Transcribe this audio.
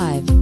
5